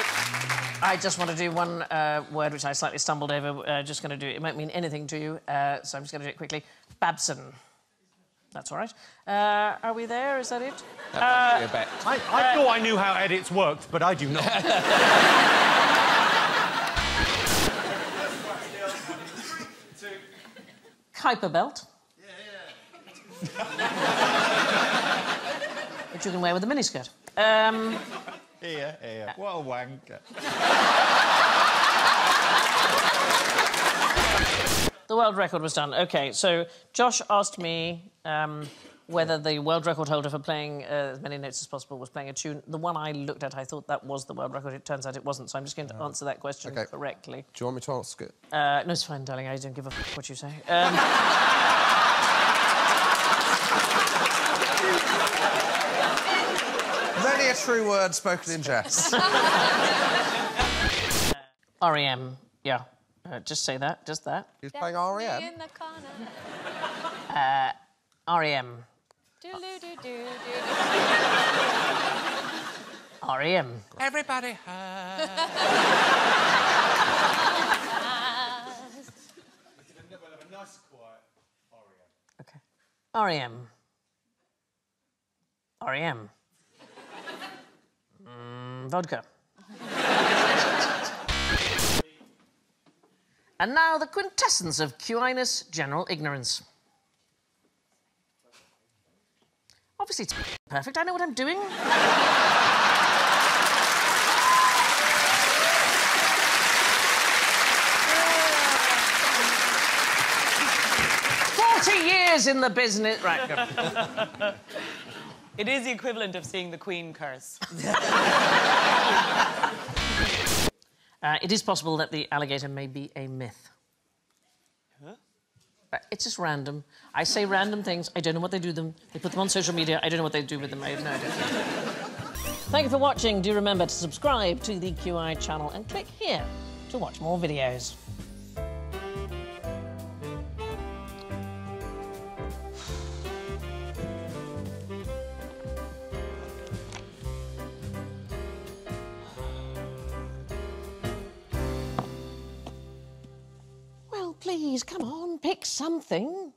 Right. I just want to do one uh, word which I slightly stumbled over. Uh, just going to do it. It won't mean anything to you, uh, so I'm just going to do it quickly. Babson. That's all right. Uh, are we there? Is that it? That Uh, I, I thought I knew how edits worked, but I do not. Kuiper belt. Which you can wear with a miniskirt. Um, Here, here. What a wanker. the world record was done. OK, so Josh asked me um, whether the world record holder for playing uh, as many notes as possible was playing a tune. The one I looked at, I thought that was the world record. It turns out it wasn't, so I'm just going to answer that question OK. correctly. Do you want me to ask it? Uh, no, it's fine, darling. I don't give a f- what you say. Um, Many a true word spoken in jest. REM, yeah. Uh, just say that, just that. He's playing REM. In the corner. REM. REM. Everybody Okay. REM. REM. Vodka. and now the quintessence of Q-inus general ignorance. Obviously, it's perfect. I know what I'm doing. Forty years in the business. Right. It is the equivalent of seeing the Queen curse. Uh, it is possible that the alligator may be a myth. Uh, It's just random. I say random things. I don't know what they do with them. They put them on social media. I don't know what they do with them. I have no idea. Thank you for watching. Do remember to subscribe to the QI channel and click here to watch more videos. Please, come on, pick something.